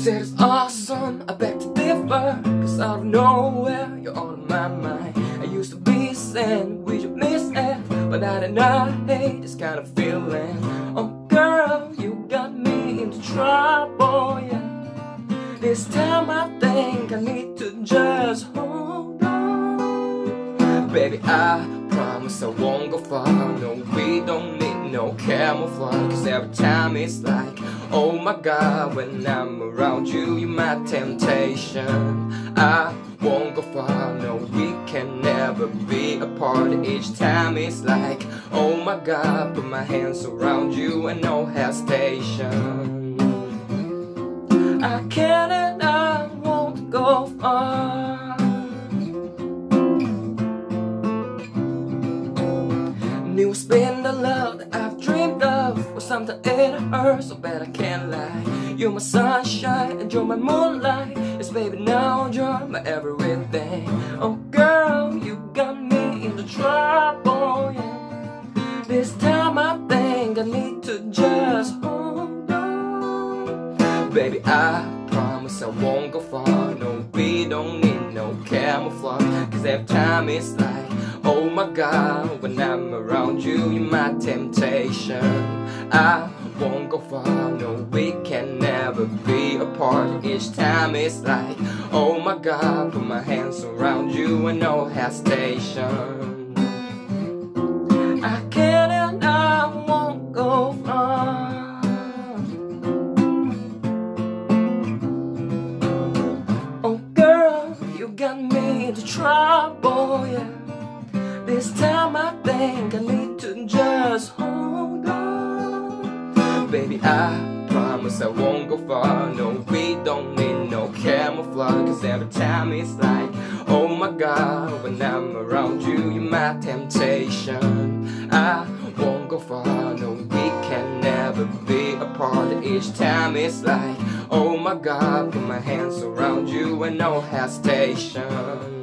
said it's awesome, I beg to differ Cause out of nowhere, you're on my mind. I used to be saying we should miss it But I that not hate this kind of feeling. Oh girl, you got me into trouble, yeah. This time I think I need to just hold on. Baby, I promise I won't go far. No, we don't need no camouflage. Cause every time it's like, oh my god, when I'm around you, you're my temptation. I won't go far. No, we can never be apart. Each time it's like, oh my god, put my hands around you and no hesitation. I can New spin the love that I've dreamed of. Or something it hurts so bad I can't lie. You're my sunshine and you're my moonlight. Yes, baby, now you're my everything. Oh, girl, you got me in into trouble. Yeah. This time I think I need to just hold on. Baby, I promise I won't go far. No, we don't need no camouflage. Cause every time it's like, oh my god, when I'm around you, you're my temptation. I won't go far. No, we can never be apart. Each time it's like, oh my god, put my hands around you and no hesitation. Think I need to just hold on. Baby, I promise I won't go far. No, we don't need no camouflage. Cause every time it's like, oh my god, when I'm around you, you're my temptation. I won't go far. No, we can never be apart. Each time it's like, oh my god, put my hands around you and no hesitation.